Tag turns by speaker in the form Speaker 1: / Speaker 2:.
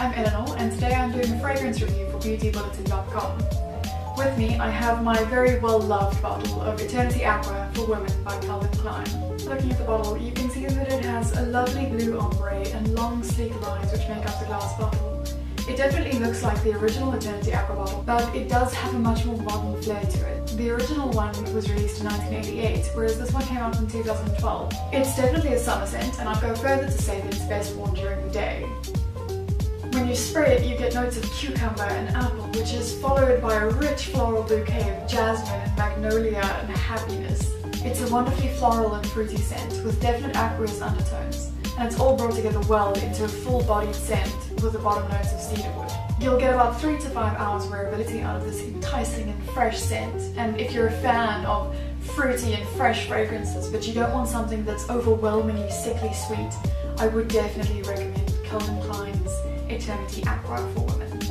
Speaker 1: I'm Eleanor and today I'm doing a fragrance review for beautybulletin.com. With me I have my very well loved bottle of Eternity Aqua for Women by Calvin Klein. Looking at the bottle you can see that it has a lovely blue ombre and long sleek lines which make up the glass bottle. It definitely looks like the original Eternity Aqua bottle, but it does have a much more modern flair to it. The original one was released in 1988, whereas this one came out in 2012. It's definitely a summer scent, and I'd go further to say that it's best worn during the day. You spray it, you get notes of cucumber and apple, which is followed by a rich floral bouquet of jasmine and magnolia and happiness. It's a wonderfully floral and fruity scent with definite aqueous undertones and it's all brought together well into a full-bodied scent with the bottom notes of cedarwood. You'll get about 3 to 5 hours wearability out of this enticing and fresh scent, and if you're a fan of fruity and fresh fragrances but you don't want something that's overwhelmingly sickly sweet, I would definitely recommend Calvin Klein's Eternity Aqua for Women.